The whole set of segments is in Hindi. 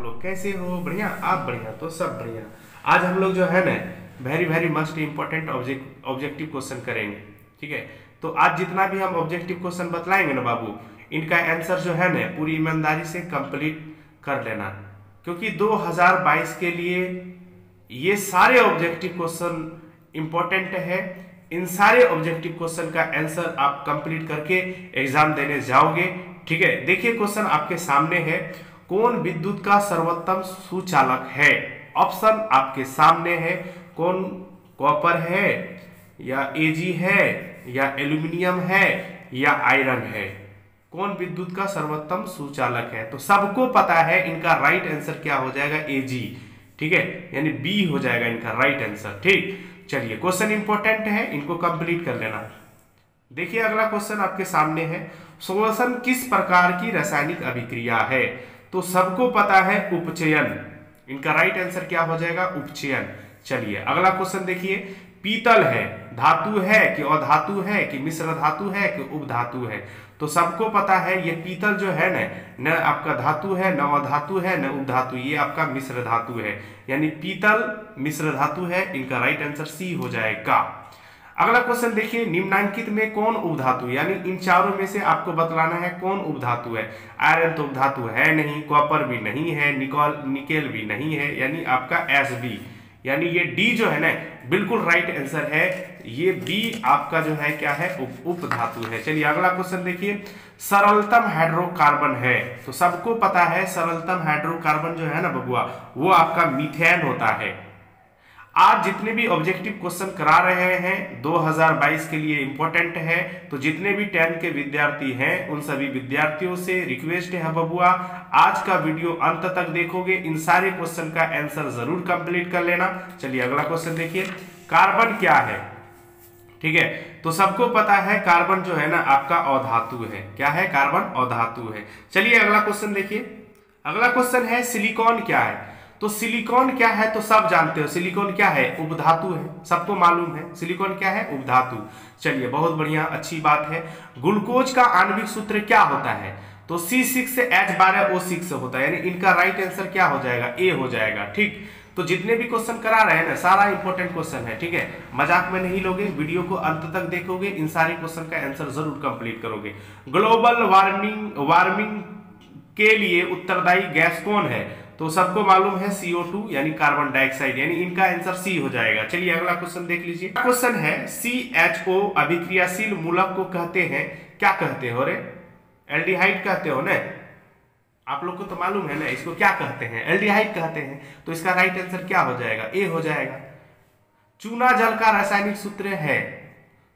लोग कैसे हो? बढ़िया? आप बढ़िया तो सब बढ़िया। आज हम लोग जो है ना very very must important objective question करेंगे, ठीक है? तो आज जितना भी हम ऑब्जेक्टिव क्वेश्चन बतलाएँगे ना बाबू, इनका आंसर जो है ना, पूरी ईमानदारी से कंप्लीट कर लेना। क्योंकि 2022 के लिए ये सारे ऑब्जेक्टिव क्वेश्चन इंपॉर्टेंट है। इन सारे ऑब्जेक्टिव क्वेश्चन का आंसर आप कंप्लीट करके एग्ज़ाम देने जाओगे, ठीक है? देखिए क्वेश्चन आपके सामने है। कौन विद्युत का सर्वोत्तम सुचालक है? ऑप्शन आपके सामने है। कौन कॉपर है? या एजी है? या एल्यूमिनियम है? या आयरन है? कौन विद्युत का सर्वोत्तम सुचालक है? तो सबको पता है इनका राइट आंसर क्या हो जाएगा? एजी ठीक है? यानी बी हो जाएगा इनका राइट आंसर ठीक? चलिए क्वेश्चन इंपॉर्टेंट है। इनको कंप्लीट कर लेना। देखिए, अगला क्वेश्चन आपके सामने है। सोलसन किस प्रकार की रासायनिक अभिक्रिया है? तो सबको पता है उपचयन। इनका राइट आंसर क्या हो जाएगा? उपचयन। चलिए, अगला क्वेश्चन देखिए। पीतल है, धातु है कि अधातु है, कि मिश्र धातु है, कि उपधातु है? तो सबको पता है, ये पीतल जो है ना, न आपका धातु है, न अधातु है, न उपधातु ये आपका मिश्र धातु है। यानी पीतल, मिश्र धातु है, इनका राइट आंसर सी हो जाएगा। अगला क्वेश्चन देखिए निम्नांकित में कौन उपधातु यानी इन चारों में से आपको बतलाना है कौन उपधातु है। आयरन तो उपधातु है नहीं कॉपर भी नहीं है निकॉल निकेल भी नहीं है यानी आपका एस बी यानी ये डी जो है ना बिल्कुल राइट आंसर है। ये बी आपका जो है क्या है? उप, उप धातु है। चलिए अगला क्वेश्चन देखिए। सरलतम हाइड्रोकार्बन है। तो सबको पता है सरलतम हाइड्रोकार्बन जो है ना बबुआ वो आपका मीथेन होता है। आज जितने भी ऑब्जेक्टिव क्वेश्चन करा रहे हैं 2022 के लिए इंपॉर्टेंट है तो जितने भी टेन के विद्यार्थी हैं, उन सभी विद्यार्थियों से रिक्वेस्ट है बबुआ। आज का वीडियो अंत तक देखोगे। इन सारे क्वेश्चन का आंसर ज़रूर कंप्लीट कर लेना। चलिए अगला क्वेश्चन देखिए। कार्बन क्या है? ठीक है? तो सबको पता है कार्बन जो है ना, आपका अधातु है। क्या है? कार्बन अधातु है। चलिए अगला क्वेश्चन देखिए। अगला क्वेश्चन है सिलिकॉन क्या है? तो सिलिकॉन क्या है तो सब जानते हो। सिलिकॉन क्या है? उपधातु है। सबको मालूम है। सिलिकॉन क्या है? उपधातु चलिए, बहुत बढ़िया, अच्छी बात है। ग्लूकोज का आणविक सूत्र क्या होता है? तो सी सिक्स एच बारह ओ सिक्स होता है। यानी इनका राइट आंसर क्या हो जाएगा? ए हो जाएगा। ठीक? तो जितने भी क्वेश्चन करा रहे हैं ना, सारा इंपॉर्टेंट क्वेश्चन है। ठीक है? मज़ाक में नहीं लोगे वीडियो को अंत तक देखोगे, इन सारे क्वेश्चन का आंसर ज़रूर कंप्लीट करोगे। ग्लोबल वार्मिंग वार्मिंग के लिए उत्तरदायी गैस कौन है? तो सबको मालूम है CO2 यानी कार्बन डाइऑक्साइड यानी इनका आंसर सी हो जाएगा। चलिए अगला क्वेश्चन देख लीजिए। क्वेश्चन है सी एच ओ अभिक्रियाशील मूलक को कहते हैं। क्या कहते हो रे? एल्डिहाइड कहते हो ना? आप लोग को तो मालूम है ना, इसको क्या कहते हैं? एल्डिहाइड कहते हैं। तो इसका राइट आंसर क्या हो जाएगा? ए हो जाएगा। चूना जल का रासायनिक सूत्र है।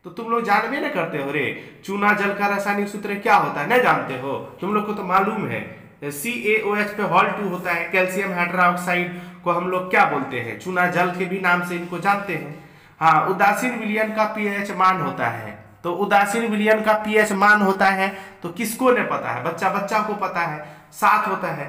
तो तुम लोग जानबे ना करते हो रे? चूना जल का रासायनिक सूत्र क्या होता है? ना जानते हो। तुम लोग को तो मालूम है। सी एच पे हॉल टू होता है, कैल्शियम हाइड्रोक्साइड को हम लोग क्या बोलते हैं? चूना जल के भी नाम से इनको जानते हैं। हाँ उदासीन विलियन का पीएच मान होता है। तो उदासीन विलियन का पीएच मान होता है तो किसको ने पता है? बच्चा बच्चा को पता है। सात होता है।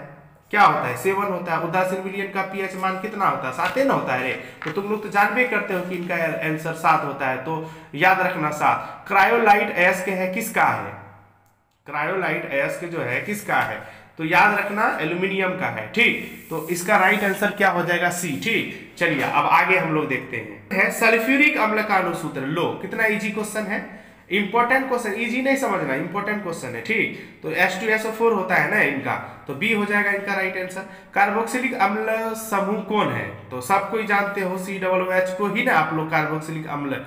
क्या होता है? सेवन होता है। उदासीन विलियन का पीएच मान कितना होता है? सात ना होता है रे। तो तुम लोग तो जानबे करते हो कि इनका आंसर सात होता है। तो याद रखना सात। क्रायोलाइट एस के है किसका है? क्रायोलाइट एस के जो है किसका है? तो याद रखना एल्यूमिनियम का है, ठीक? तो इसका राइट आंसर क्या हो जाएगा? सी ठीक? चलिए, अब आगे हम लोग देखते हैं। है सल्फ्यूरिक अम्ल का अनुसूत्र लो, कितना इजी क्वेश्चन है? इंपॉर्टेंट क्वेश्चन इजी नहीं समझना इंपॉर्टेंट क्वेश्चन है, ठीक? तो एस टू एस फोर होता है ना इनका? तो बी हो जाएगा इनका राइट आंसर कार्बोक्सिलिक अम्ल समूह कौन है? तो सब कोई जानते हो सी डबल एच को ही ना आप लोग कार्बोक्सिलिक अम्ल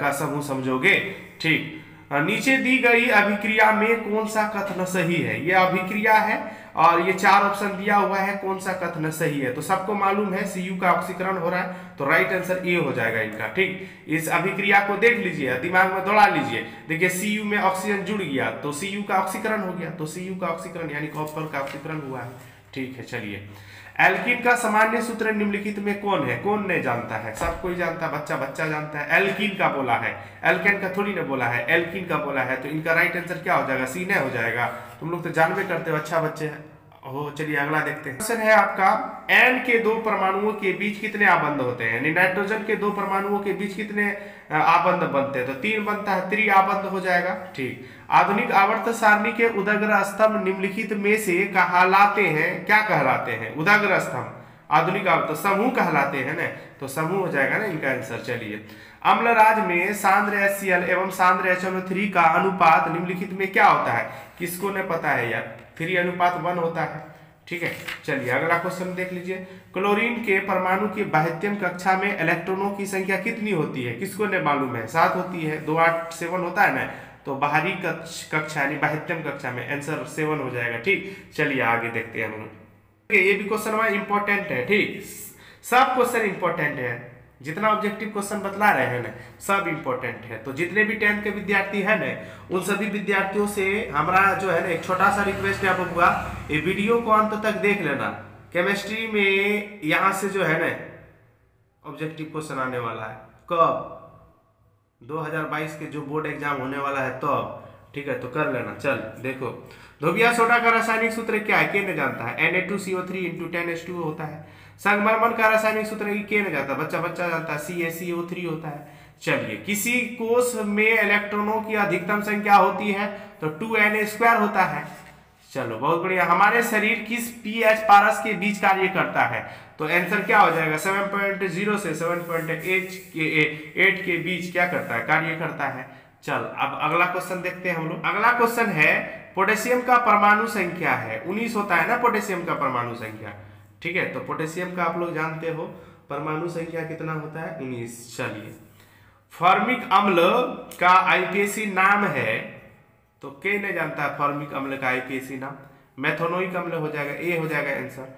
का समूह समझोगे, ठीक? नीचे दी गई अभिक्रिया में कौन सा कथन सही है? ये अभिक्रिया है और ये चार ऑप्शन दिया हुआ है, कौन सा कथन सही है? तो सबको मालूम है सीयू का ऑक्सीकरण हो रहा है तो राइट आंसर ए हो जाएगा इनका, ठीक? इस अभिक्रिया को देख लीजिए, दिमाग में दौड़ा लीजिए। देखिए सीयू में ऑक्सीजन जुड़ गया तो सीयू का ऑक्सीकरण हो गया तो सीयू का ऑक्सीकरण यानी कॉपर का ऑक्सीकरण हुआ है। ठीक है, चलिए। एल्किन का सामान्य सूत्र निम्नलिखित में कौन है? कौन नहीं जानता है? सब कोई जानता है, बच्चा बच्चा जानता है। एल्किन का बोला है। एल्केन का थोड़ी ना बोला है। एल्किन का बोला है तो इनका राइट आंसर क्या हो जाएगा? सी नहीं हो जाएगा। तुम लोग तो जानबे करते हो अच्छा बच्चे हो। चलिए अगला देखते हैं। क्वेश्चन है आपका एन के दो परमाणुओं के बीच कितने आबंध होते हैं? यानी नाइट्रोजन के दो परमाणुओं के बीच कितने आबंध बनते हैं? तो तीन बनता है त्रि आबंध हो जाएगा। ठीक। आधुनिक आवर्त सारणी के उदग्र स्तंभ निम्नलिखित में से कहलाते हैं। क्या कहलाते हैं? उदग्र स्तंभ आधुनिक आवर्त समूह कहलाते हैं ना? तो समूह हो जाएगा ना इनका आंसर चलिए। अम्लराज में सांद्र एच एवं सांद्र एच थ्री का अनुपात निम्नलिखित में क्या होता है? किसको ने पता है यार? थ्री अनुपात वन होता है। ठीक है, चलिए, अगला क्वेश्चन देख लीजिए। क्लोरीन के परमाणु की बाह्यतम कक्षा में इलेक्ट्रॉनों की संख्या कितनी होती है? किसको ने मालूम है? सात होती है, दो आठ, सेवन होता है ना? तो बाहरी कक्ष, कक्षा यानी बाह्यतम कक्षा में आंसर सेवन हो जाएगा, ठीक? चलिए आगे देखते हैं हम ये भी क्वेश्चन हमारा इंपॉर्टेंट है, ठीक? सब क्वेश्चन इंपॉर्टेंट है। जितना ऑब्जेक्टिव क्वेश्चन बतला रहे हैं ना, सब इम्पोर्टेंट है। तो जितने भी टेंथ के विद्यार्थी है ना, उन सभी विद्यार्थियों से हमारा जो है ना, एक छोटा सा रिक्वेस्ट है आप ये वीडियो को अंत तक देख लेना। केमिस्ट्री में यहाँ से जो है ना ऑब्जेक्टिव क्वेश्चन आने वाला है। कब? 2022 के जो बोर्ड एग्ज़ाम होने वाला है तो, ठीक है तो कर लेना चल देखो। धोबिया सोडा का रासायनिक सूत्र क्या है? के जानता है। N A two C O three into ten S two होता है। संगमरमर का रासायनिक सूत्र के न जाता बच्चा बच्चा जानता है। C S C O three होता है। चलिए किसी कोष में इलेक्ट्रॉनों की अधिकतम संख्या होती है तो टू एन ए स्क्वायर होता है। चलो, बहुत बढ़िया। हमारे शरीर किस पी एच पारस के बीच कार्य करता है? तो आंसर क्या हो जाएगा? 7.0 से 7.8 के, एट के बीच क्या करता है? कार्य करता है। चल, अब अगला क्वेश्चन देखते हैं हम लोग। अगला क्वेश्चन है, पोटेशियम का परमाणु संख्या है। 19 होता है ना, पोटेशियम का परमाणु संख्या। ठीक है तो पोटेशियम का आप लोग जानते हो, परमाणु संख्या कितना होता है? उन्नीस। चलिए, फॉर्मिक अम्ल का आईपीएसी नाम है तो के नहीं जानता है फॉर्मिक अम्ल का आईपीएसी नाम? मेथोनोइक अम्ल हो जाएगा, ए हो जाएगा आंसर।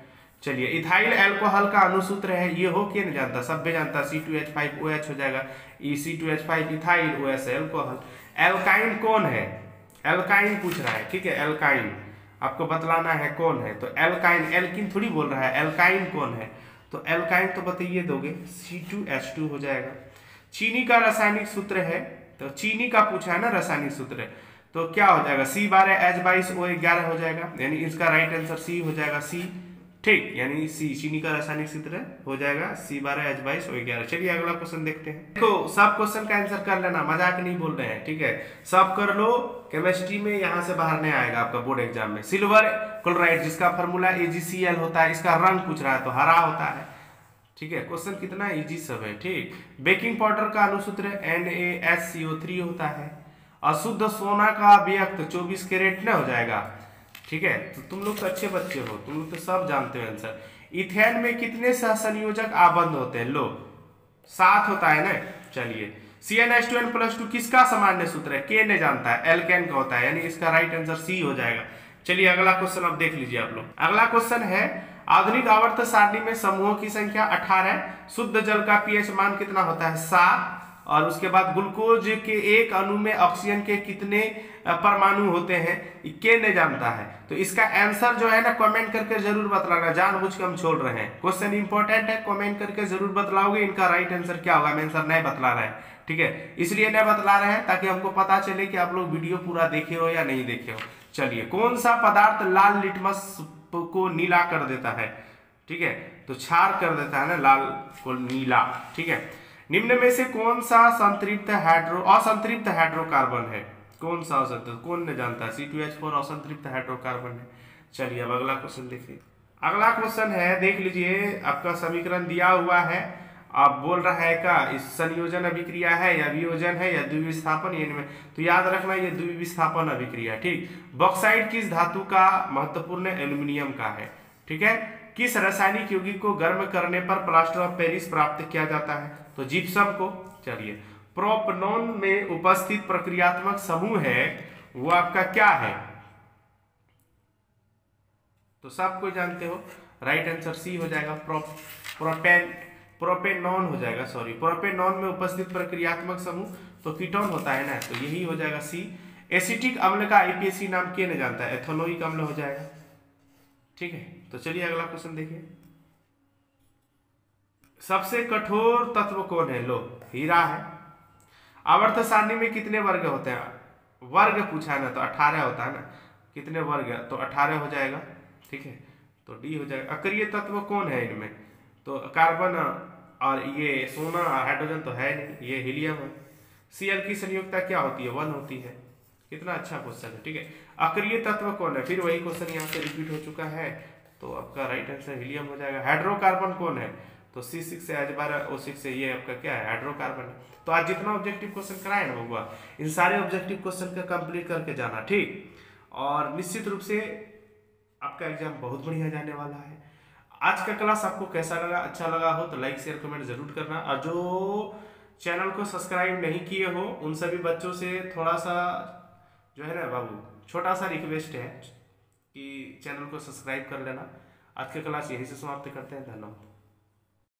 चलिए, इथाइल एल्कोहल का अनुसूत्र है, ये हो के नहीं जानता सब भी जानता C two H five O H हो जाएगा E C two H five ethyl O S alcohol alkyne कौन है? एल्काइन पूछ रहा है, ठीक है, एल्काइन। आपको बतलाना है कौन है तो एल्काइन, एल्किन थोड़ी बोल रहा है, एल्काइन कौन है? तो एल्काइन तो बताइए दोगे सी टू एच टू हो जाएगा। चीनी का रासायनिक सूत्र है तो चीनी का पूछा है ना, रासायनिक सूत्र। तो क्या हो जाएगा? सी बारह एच बाईस ओ ग्यारह हो जाएगा। यानी इसका राइट आंसर सी हो जाएगा सी ठीक। यानी सी चीनी का रासायनिक सूत्र हो जाएगा सी बारह एच बाईस ओ ग्यारह। चलिए अगला क्वेश्चन देखते हैं। देखो, सब क्वेश्चन का आंसर कर लेना, मज़ाक नहीं बोल रहे हैं, ठीक है? सब कर लो केमिस्ट्री में यहाँ से बाहर नहीं आएगा आपका बोर्ड एग्ज़ाम में। सिल्वर क्लोराइड जिसका फॉर्मूला एजीसीएल होता है, इसका रंग पूछ रहा है तो हरा होता है। ठीक है? क्वेश्चन कितना इजी सब है, ठीक। बेकिंग पाउडर का अनुसूत्र N A S C O three होता है। अशुद्ध सोना का व्यक्त चौबीस कैरेट न हो जाएगा। ठीक है? तो तुम लोग तो अच्छे बच्चे हो। तुम लोग तो सब जानते हो आंसर। इथेन में कितने सहसंयोजक आबंध होते हैं? लो, सात होता है ना? चलिए। C N S two N plus two किसका सामान्य सूत्र है? के ने जानता है। एल्केन का होता है। यानी इसका राइट आंसर सी हो जाएगा। चलिए, अगला क्वेश्चन अब देख लीजिए आप लोग। अगला क्वेश्चन है, आधुनिक आवर्त सारणी में समूहों की संख्या 18 शुद्ध जल का पीएच मान कितना होता है? सात। और उसके बाद ग्लूकोज के एक अणु में ऑक्सीजन के कितने परमाणु होते हैं, के नहीं जानता है। तो इसका आंसर जो है ना, कमेंट करके ज़रूर बतलाना। जानबूझ के हम छोड़ रहे हैं। क्वेश्चन इंपॉर्टेंट है, कमेंट करके ज़रूर बतलाओगे, इनका राइट आंसर क्या होगा? आंसर नहीं बतला रहे हैं, ठीक है? इसलिए नहीं बतला रहे हैं, ताकि हमको पता चले कि आप लोग वीडियो पूरा देखे हो या नहीं देखे हो। चलिए कौन सा पदार्थ लाल लिटमस को नीला कर देता है? ठीक है? तो छार कर देता है ना, लाल को नीला, ठीक है? निम्न में से कौन सा संतृप्त हाइड्रो असंतृप्त हाइड्रोकार्बन है? कौन सा असंतृप्त कौन नहीं जानता है? सी टू एच फोर असंतृप्त हाइड्रोकार्बन है। चलिए अब अगला क्वेश्चन देखिए अगला क्वेश्चन है, देख लीजिए, आपका समीकरण दिया हुआ है। आप बोल रहा है का, इस संयोजन अभिक्रिया है या वियोजन है या द्विविस्थापन इनमें तो याद रखना ये द्विविस्थापन अभिक्रिया, ठीक? बॉक्साइड किस धातु का महत्वपूर्ण एल्यूमिनियम का है? ठीक है? किस रासायनिक यौगिक को गर्म करने पर प्लास्टर ऑफ़ पेरिस प्राप्त किया जाता है? तो जिप्सम को चलिए। प्रोपनोन में उपस्थित प्रक्रियात्मक समूह है वो आपका क्या है? तो सब कोई जानते हो? राइट आंसर सी हो जाएगा प्रो, प्रोपेन प्रोपेनॉन हो जाएगा सॉरी प्रोपेनॉन में उपस्थित प्रक्रियात्मक समूह तो कीटोन होता है ना तो यही हो जाएगा सी एसिटिक अम्ल का आईपीएसी नाम क्या नहीं जानता है? एथोनोइक अम्ल हो जाएगा। ठीक है? तो चलिए अगला क्वेश्चन देखिए। सबसे कठोर तत्व कौन है? लो, हीरा है। आवर्त सारणी में कितने वर्ग होते हैं? वर्ग पूछा है ना तो अठारह होता है ना। कितने वर्ग? तो अठारह हो जाएगा, ठीक है? तो डी हो जाएगा। अक्रिय तत्व कौन है इनमें? तो कार्बन और ये सोना, हाइड्रोजन तो है नहीं, ये हीलियम है। सीएल की संयुक्ता क्या होती है? वन होती है। कितना अच्छा क्वेश्चन है, ठीक है? अक्रिय तत्व कौन है? फिर वही क्वेश्चन यहाँ से रिपीट हो चुका है। तो आपका राइट आंसर हीलियम हो जाएगा। हाइड्रोकार्बन कौन है? तो सी सिक्स आज बारह ओ सिक्स से ये आपका क्या है? हाइड्रोकार्बन है। तो आज जितना ऑब्जेक्टिव क्वेश्चन कराए ना बबुआ इन सारे ऑब्जेक्टिव क्वेश्चन का कंप्लीट करके जाना, ठीक? और निश्चित रूप से आपका एग्ज़ाम बहुत बढ़िया जाने वाला है। आज का क्लास आपको कैसा लगा? अच्छा लगा हो तो लाइक शेयर कमेंट ज़रूर करना। और जो चैनल को सब्सक्राइब नहीं किए हो, उन सभी बच्चों से थोड़ा सा जो है ना बाबू, छोटा सा रिक्वेस्ट है। कि चैनल को सब्सक्राइब कर लेना। आज की क्लास यहीं से समाप्त करते हैं। धन्यवाद।